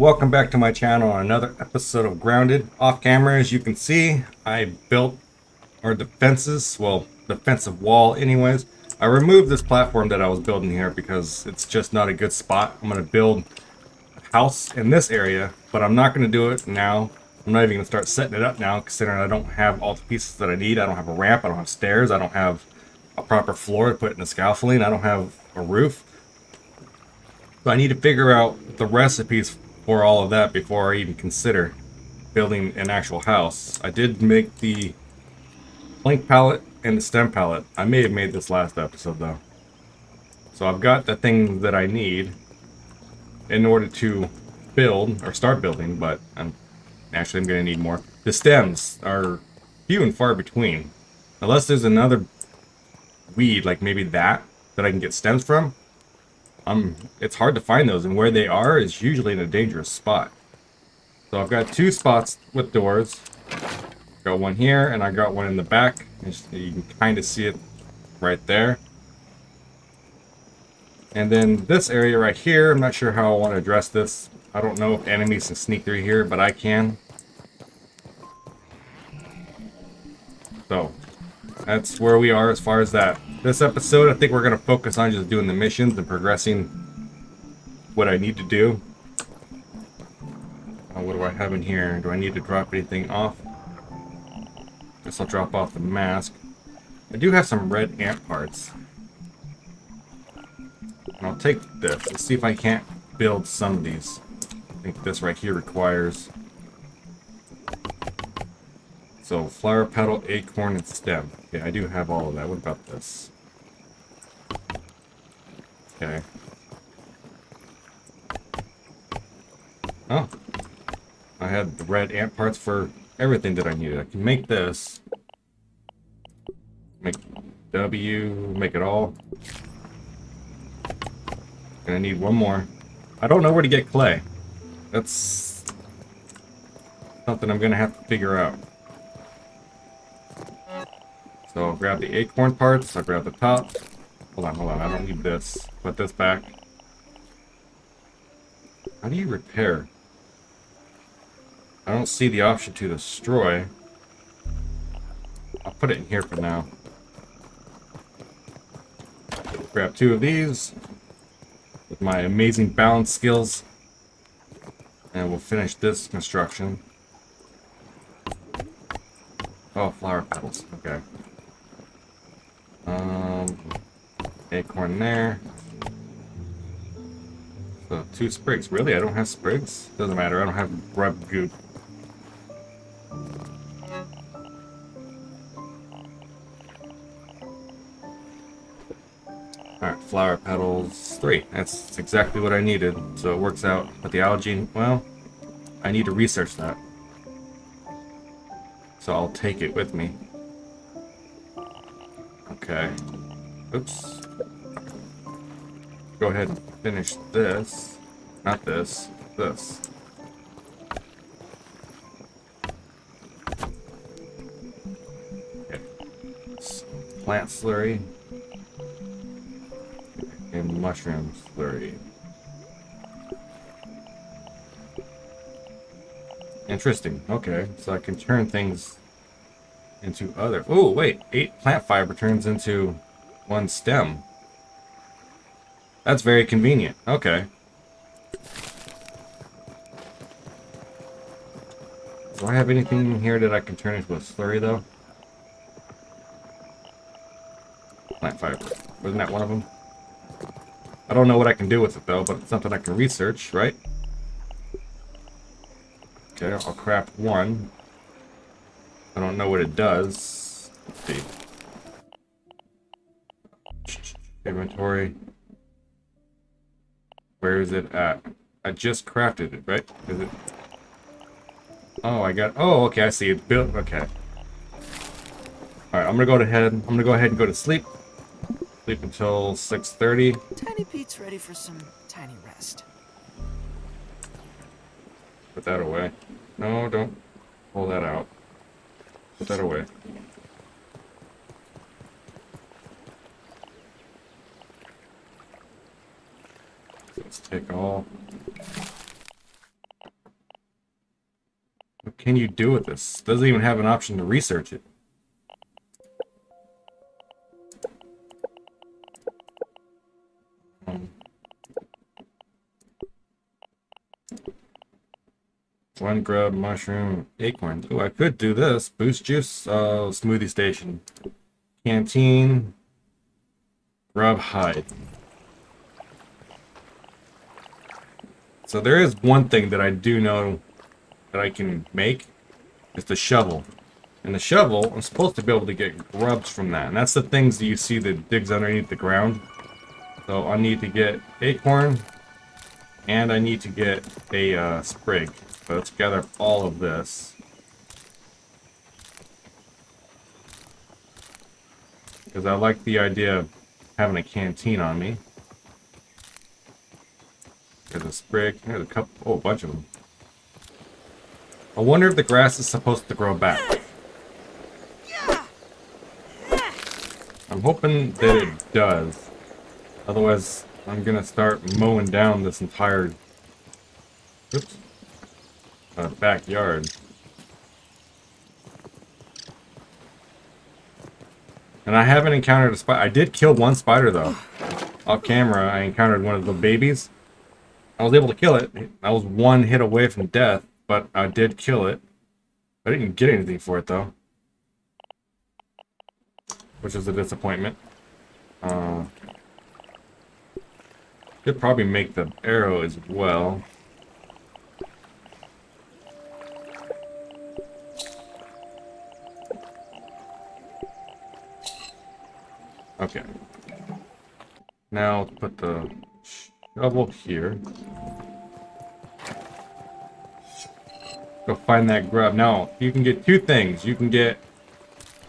Welcome back to my channel on another episode of Grounded. Off camera, as you can see, I built our defenses, well, defensive wall anyways. I removed this platform that I was building here because it's just not a good spot. I'm going to build a house in this area, but I'm not going to do it now. I'm not even going to start setting it up now, considering I don't have all the pieces that I need. I don't have a ramp, I don't have stairs, I don't have a proper floor to put in the scaffolding, I don't have a roof. So I need to figure out the recipes for all of that before I even consider building an actual house. I did make the plank pallet and the stem pallet. I may have made this last episode though. So I've got the things that I need in order to build or start building, but I'm actually I'm gonna need more. The stems are few and far between. Unless there's another weed like maybe that that I can get stems from, um, it's hard to find those, and where they are is usually in a dangerous spot. So I've got two spots with doors. Got one here, and I got one in the back. You can kind of see it right there. And then this area right here, I'm not sure how I want to address this. I don't know if enemies can sneak through here, but I can. So, that's where we are as far as that. This episode, I think we're going to focus on just doing the missions and progressing what I need to do. Uh, what do I have in here? Do I need to drop anything off? Guess I'll drop off the mask. I do have some red ant parts. And I'll take this. Let's see if I can't build some of these. I think this right here requires... So, flower petal, acorn, and stem. Okay, I do have all of that. What about this? Okay. Oh. I had the red ant parts for everything that I needed. I can make this. Make W, make it all. Gonna need one more. I don't know where to get clay. That's something I'm gonna have to figure out. So I'll grab the acorn parts, I'll grab the top. Hold on, hold on, I don't need this. Put this back. How do you repair? I don't see the option to destroy. I'll put it in here for now. Grab two of these with my amazing balance skills. And we'll finish this construction. Oh, flower petals. Okay. Um, acorn there. So, two sprigs. Really? I don't have sprigs? Doesn't matter. I don't have grub goop. Alright, flower petals. Three. That's exactly what I needed. So it works out. But the algae, well, I need to research that. So I'll take it with me. Oops. Go ahead and finish this. Not this. This. Okay. Plant slurry. And mushroom slurry. Interesting. Okay, so I can turn things into other... Oh, wait. Eight plant fiber turns into one stem. That's very convenient. Okay. Do I have anything in here that I can turn into a slurry, though? Plant fiber. Wasn't that one of them? I don't know what I can do with it, though, but it's something I can research, right? Okay, I'll craft one. I don't know what it does. Let's see. Inventory. Where is it at? I just crafted it, right? Is it? Oh, I got. Oh, okay. I see it built. Okay. All right. I'm gonna go ahead. I'm gonna go ahead and go to sleep. Sleep until 6:30. Tiny Pete's ready for some tiny rest. Put that away. No, don't pull that out. Put that away. Take all. What can you do with this? Doesn't even have an option to research it. Um, One grub, mushroom, acorn. Oh, I could do this. Boost juice, uh, smoothie station. Canteen. Grub hide. So there is one thing that I do know that I can make. It's the shovel. And the shovel, I'm supposed to be able to get grubs from that. And that's the things that you see that digs underneath the ground. So I need to get acorn. And I need to get a uh, sprig. So let's gather all of this. Because I like the idea of having a canteen on me. There's a sprig. There's a couple. Oh, a bunch of them. I wonder if the grass is supposed to grow back. I'm hoping that it does. Otherwise, I'm gonna start mowing down this entire oops, uh, backyard. And I haven't encountered a spider. I did kill one spider though. Off camera, I encountered one of the babies. I was able to kill it. I was one hit away from death, but I did kill it. I didn't get anything for it though. Which is a disappointment. Uh, could probably make the arrow as well. Okay. Now put the shovel here. Go find that grub. Now, you can get two things. You can get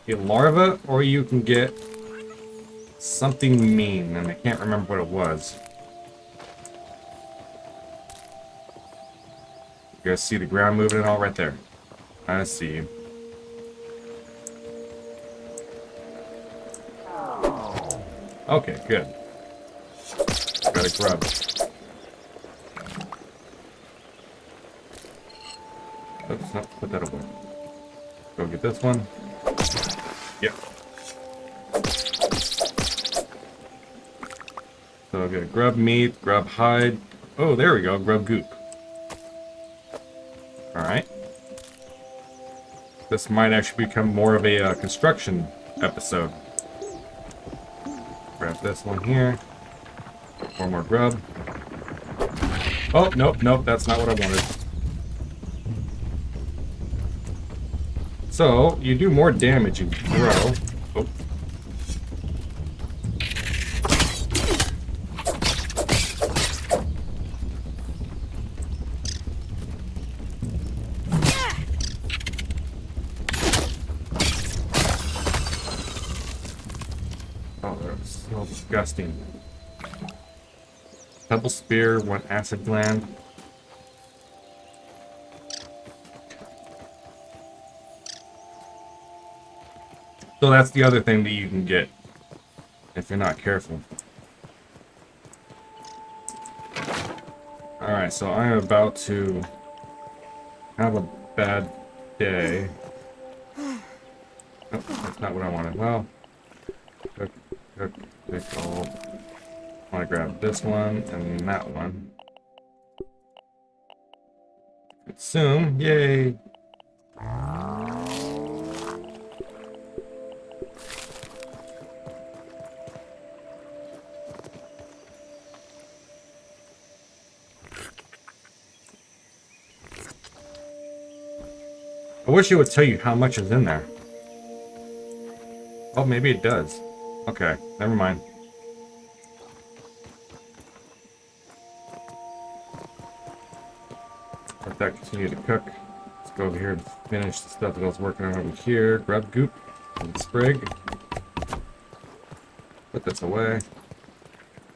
a larva or you can get something mean, and I can't remember what it was. You guys see the ground moving all right there. I see. Okay, good. Got a grub. Get this one. Yep. So a grub meat, grub hide. Oh, there we go, grub goop. Alright. This might actually become more of a uh, construction episode. Grab this one here. One more grub. Oh, nope, nope, that's not what I wanted. So, you do more damage you throw. Oh. Oh, that smells disgusting. Pebble spear, one acid gland. So that's the other thing that you can get if you're not careful. Alright, so I'm about to have a bad day. Nope, that's not what I wanted. Well, cook, cook, pick all. I want to grab this one and that one. Consume, yay! I wish it would tell you how much is in there. Oh, maybe it does. Okay, never mind. Let that continue to cook. Let's go over here and finish the stuff that I was working on over here. Grub goop and sprig. Put this away.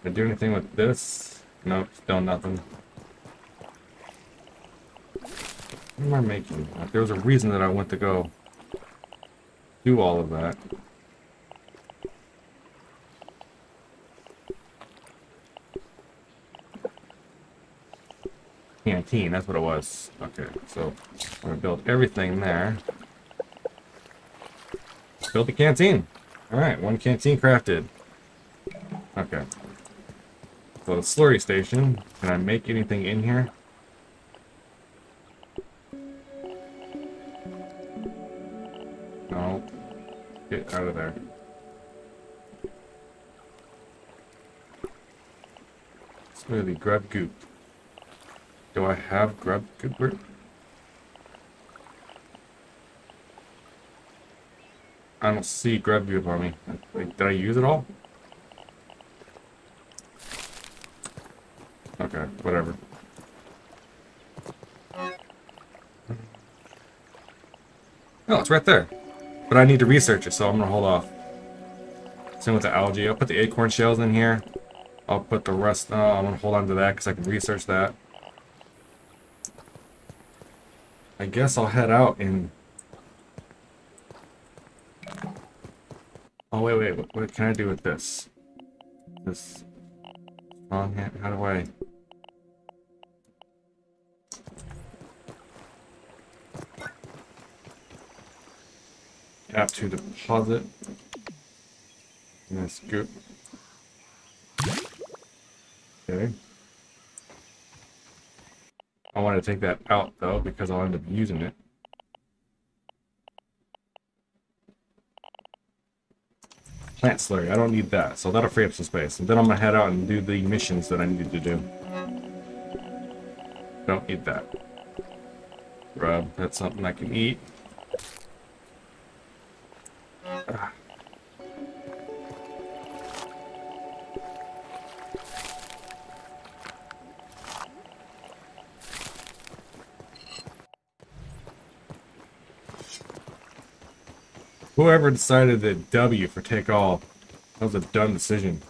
Did I do anything with this? Nope, still nothing. What am I making? Like, there was a reason that I went to go do all of that. canteen. That's what it was. Okay, so I'm gonna build everything there. Build the canteen. All right, one canteen crafted. Okay. So the slurry station. Can I make anything in here? Out of there. Really grub goop. Do I have grub gooper? I don't see grub goop on me. Like, did I use it all? Okay, whatever. Oh, it's right there. But I need to research it, so I'm gonna hold off. Same with the algae. I'll put the acorn shells in here. I'll put the rest. Oh, I'm gonna hold on to that because I can research that. I guess I'll head out and. Oh wait, wait. What, what can I do with this? This strong hand. How do I? Tap to deposit. And then scoop. Okay. I want to take that out though because I'll end up using it. Plant slurry, I don't need that, so that'll free up some space. And then I'm gonna head out and do the missions that I need to do. Don't need that. Grub, that's something I can eat. Whoever decided that W for take all, that was a dumb decision.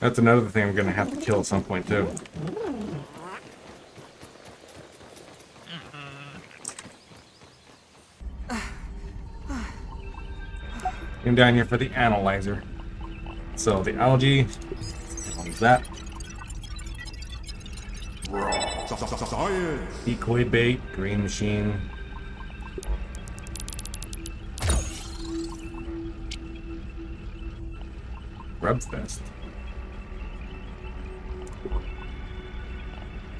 That's another thing I'm gonna have to kill at some point too. Came down here for the analyzer. So the algae, that? Decoy bait, green machine, Grubfest.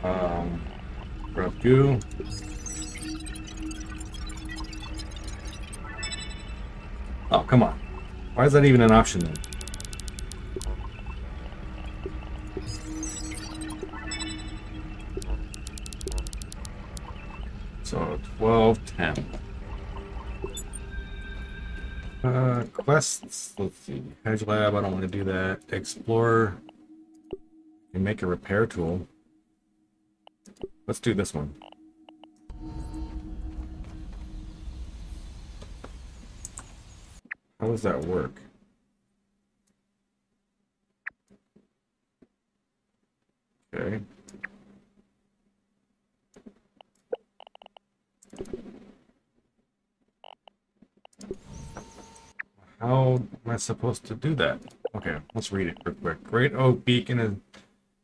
Um, Grub Goo. Oh, come on. Why is that even an option then? So, 12, 10. Uh, quests, let's see. Hedge Lab, I don't want to do that. Explorer, and make a repair tool. Let's do this one. How does that work? Okay. How am I supposed to do that? Okay, let's read it real quick. Great Oak Beacon is,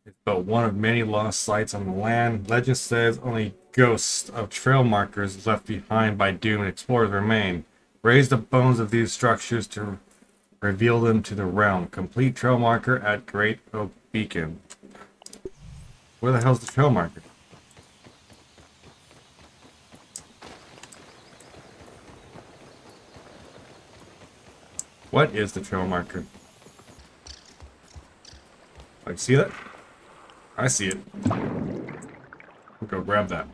is but one of many lost sites on the land. Legend says only ghosts of trail markers left behind by doomed explorers remain. Raise the bones of these structures to reveal them to the realm. Complete trail marker at Great Oak Beacon. Where the hell's the trail marker? What is the trail marker? Like, see that? I see it. We'll go grab that.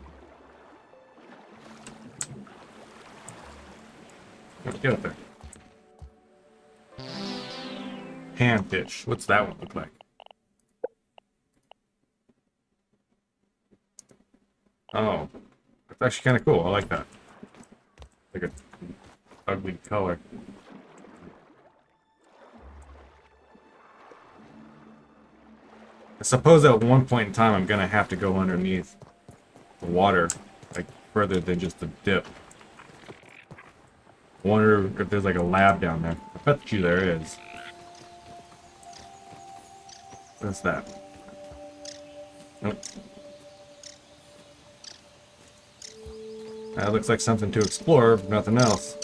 Get up there. Panfish. What's that one look like? Oh. That's actually kind of cool. I like that. Like a ugly color. I suppose at one point in time I'm gonna have to go underneath the water, like further than just the dip. I wonder if there's like a lab down there. I bet you there is. What's that? Nope. That looks like something to explore, but nothing else.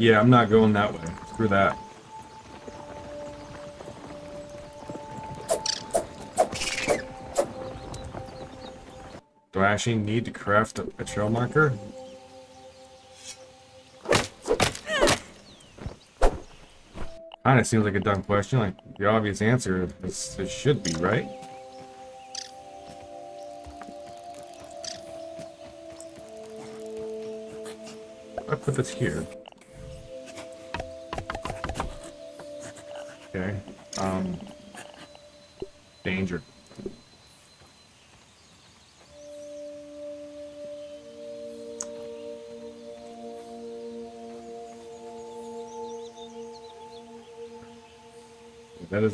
Yeah, I'm not going that way. Screw that. Do I actually need to craft a, a trail marker? Kinda seems like a dumb question, like the obvious answer is it should be, right? I put this here.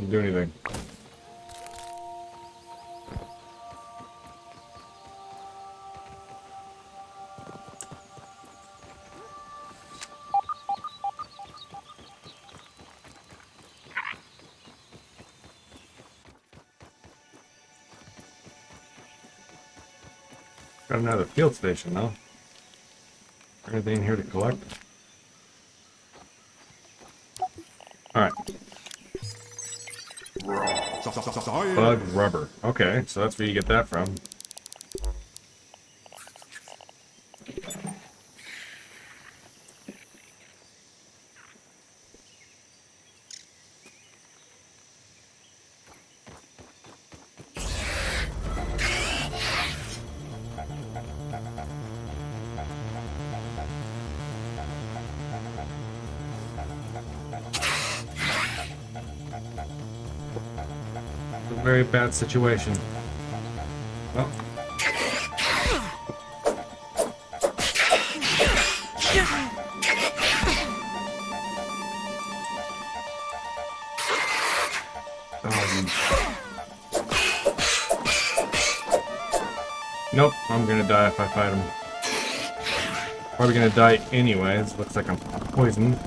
Doesn't do anything. Got another field station though. Anything here to collect? Bug rubber. Okay, so that's where you get that from. Bad situation. Well. Um. Nope, I'm gonna die if I fight him. Probably gonna die anyways. Looks like I'm poisoned.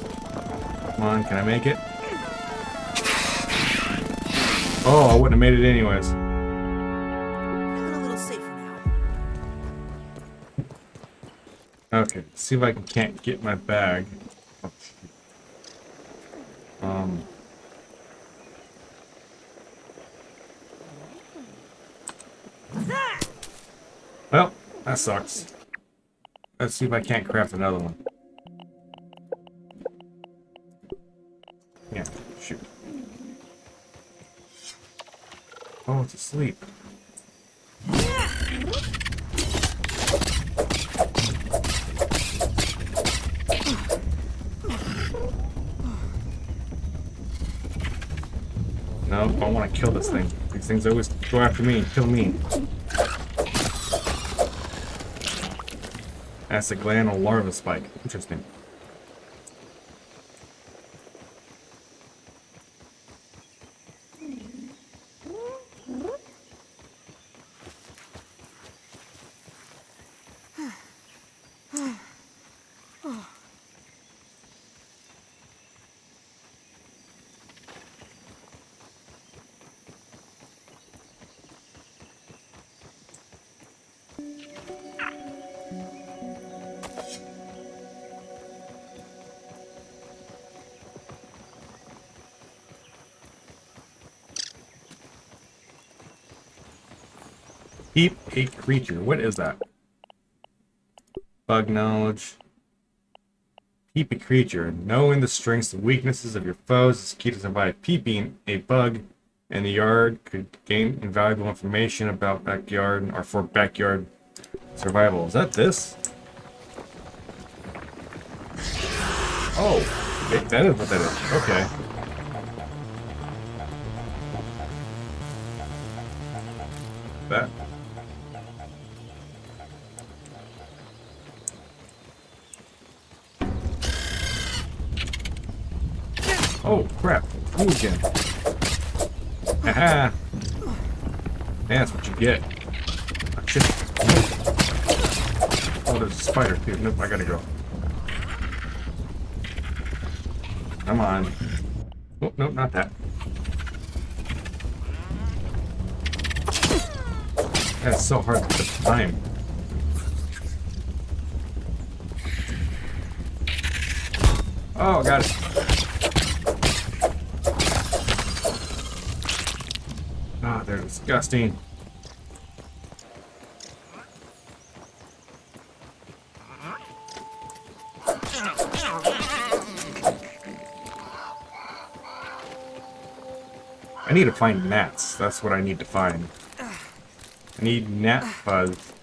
Come on, can I make it? Oh, I wouldn't have made it anyways. Feeling a little safer now. Okay, see if I can can't get my bag. Oh, um. Well, that sucks. Let's see if I can't craft another one. It's asleep. No, I want to kill this thing. These things always go after me and kill me. That's a gland larva spike. Interesting. Peep a creature. What is that? Bug knowledge. Peep a creature. Knowing the strengths and weaknesses of your foes is key to survive. Peeping a bug in the yard could gain invaluable information about backyard or for backyard survival. Is that this? Oh, that is what that is. Okay. Again. Haha. That's what you get. Oh. Oh, there's a spider too. Nope, I gotta go. Come on. Oh, nope, not that. That's so hard to time. Oh, got it. Disgusting. I need to find gnats. That's what I need to find. I need gnat fuzz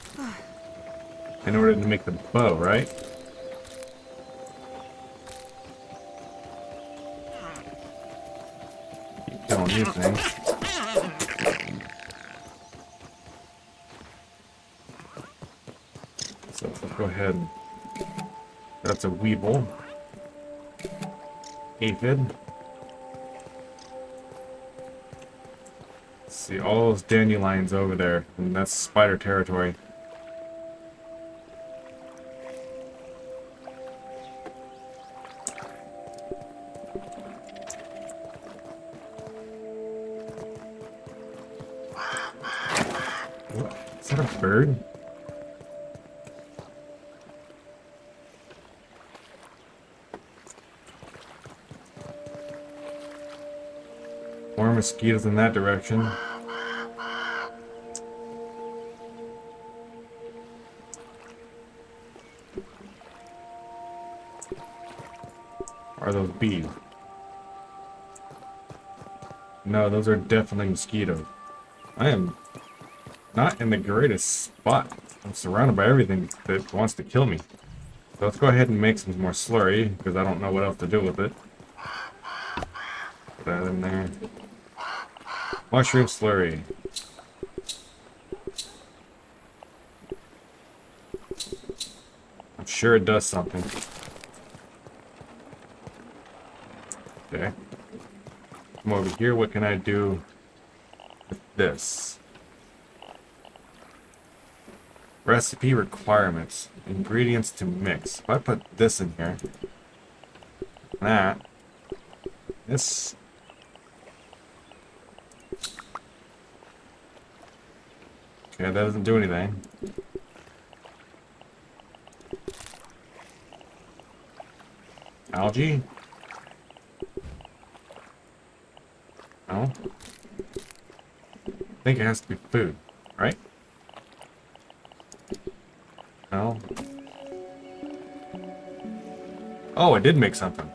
in order to make the bow, right? Killing these things. Ahead. That's a weevil. Aphid. See all those dandelions over there, and that's spider territory. Is that a bird? Mosquitoes in that direction. Are those bees? No, those are definitely mosquitoes. I am not in the greatest spot. I'm surrounded by everything that wants to kill me. So let's go ahead and make some more slurry, because I don't know what else to do with it. Put that in there. Mushroom slurry. I'm sure it does something. Okay. Come over here, what can I do with this? Recipe requirements. Ingredients to mix. If I put this in here, that, this, okay, that doesn't do anything. Algae? No. I think it has to be food, right? No. Oh, I did make something.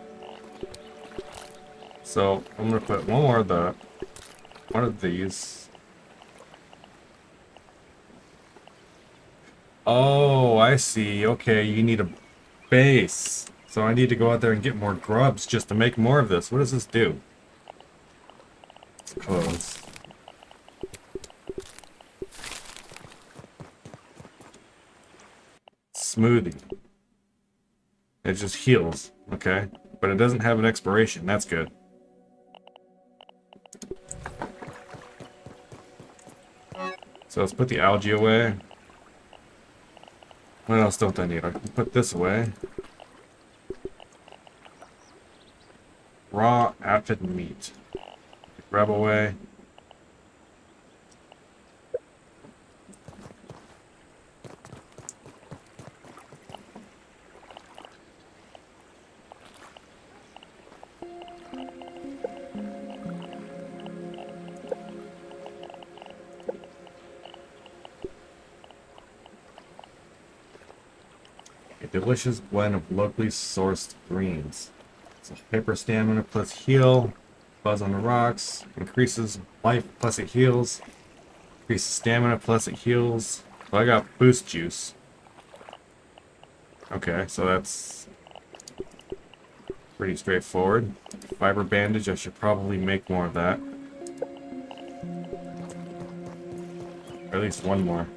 So I'm gonna put one more of the one of these. Oh, I see. Okay, you need a base. So I need to go out there and get more grubs just to make more of this. What does this do? Close. Smoothie. It just heals, okay? But it doesn't have an expiration. That's good. So let's put the algae away. What else don't I need? I can put this away. Raw aphid meat. Grab away. Delicious blend of locally sourced greens. So paper stamina plus heal, buzz on the rocks, increases life plus it heals, increases stamina plus it heals. So I got boost juice. Okay, so that's pretty straightforward. Fiber bandage, I should probably make more of that. Or at least one more.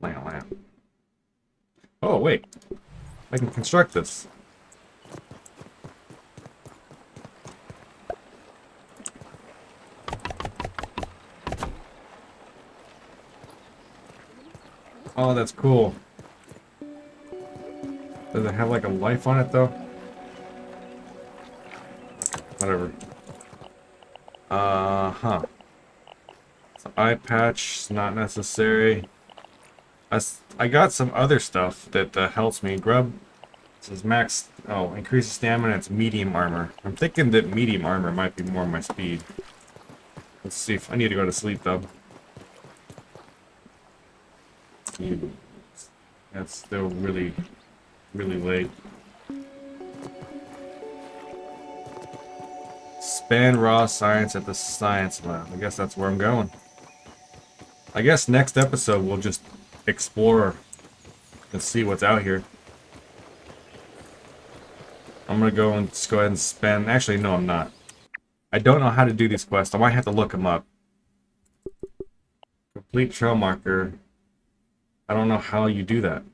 Lamp. Oh, wait. I can construct this. Oh, that's cool. Does it have like a life on it though? Whatever. Uh huh. So eye patch not necessary. I, I got some other stuff that uh, helps me. Grub says max. Oh, increases stamina. It's medium armor. I'm thinking that medium armor might be more my speed. Let's see if I need to go to sleep though. That's still really, really late. Span raw science at the science lab. I guess that's where I'm going. I guess next episode we'll just explore and see what's out here. I'm gonna go and just go ahead and spend. Actually, no, I'm not. I don't know how to do these quests. I might have to look them up. Complete trail marker. I don't know how you do that.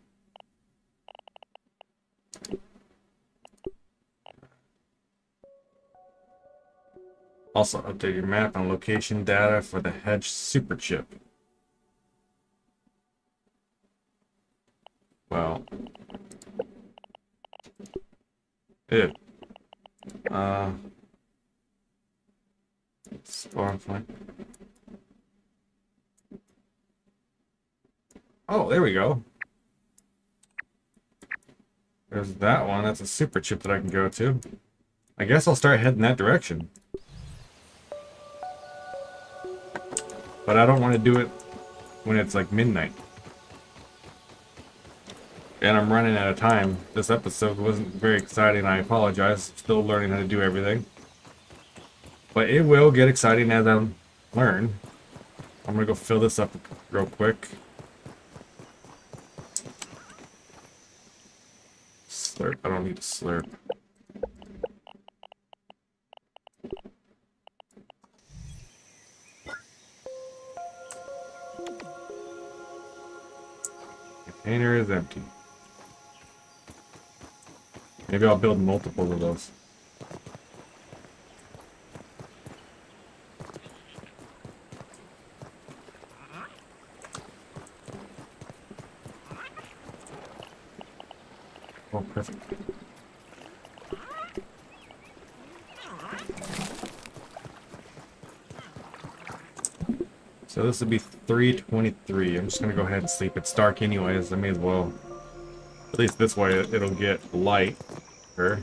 Also, update your map and location data for the Hedge Super Chip. Well. Ew. Uh. Spawn point. Oh, there we go. There's that one. That's a super chip that I can go to. I guess I'll start heading that direction. But I don't want to do it when it's like midnight. And I'm running out of time. This episode wasn't very exciting. I apologize. Still learning how to do everything. But it will get exciting as I learn. I'm gonna go fill this up real quick. Slurp. I don't need to slurp. Container is empty. Maybe I'll build multiple of those. Oh, perfect. So this would be 323. I'm just gonna go ahead and sleep. It's dark anyways, I may as well. At least this way it- it'll get light. The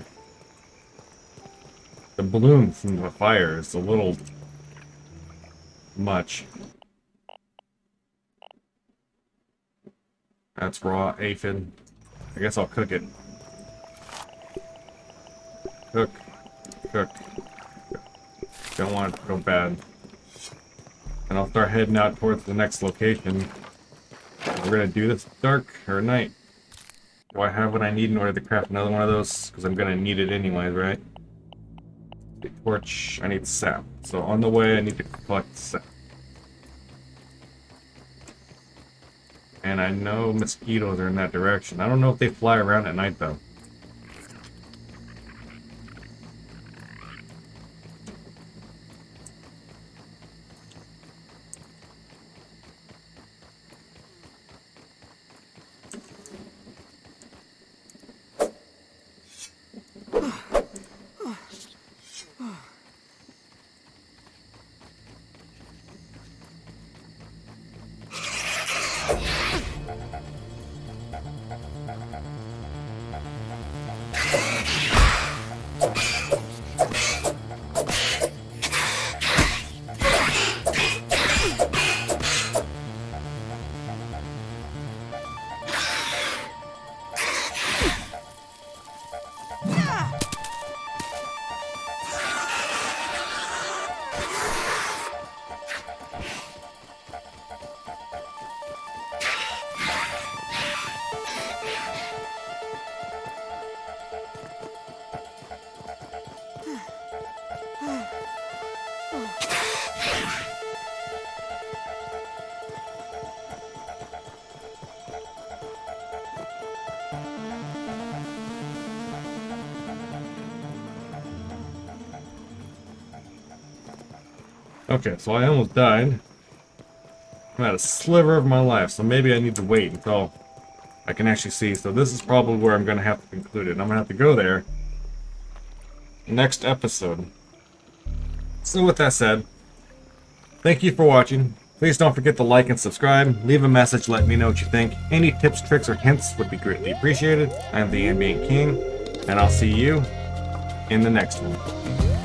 bloom from the fire is a little much. That's raw aphid. I guess I'll cook it. Cook. Cook. Don't want it to go bad. And I'll start heading out towards the next location. We're gonna do this dark or night. Do I have what I need in order to craft another one of those? Because I'm gonna need it anyway, right? The torch, I need sap. So on the way, I need to collect sap. And I know mosquitoes are in that direction. I don't know if they fly around at night though. Okay, so I almost died. I'm at a sliver of my life, so maybe I need to wait until I can actually see. So this is probably where I'm going to have to conclude it. I'm going to have to go there next episode. So with that said, thank you for watching. Please don't forget to like and subscribe. Leave a message, let me know what you think. Any tips, tricks, or hints would be greatly appreciated. I'm the Ambient King, and I'll see you in the next one.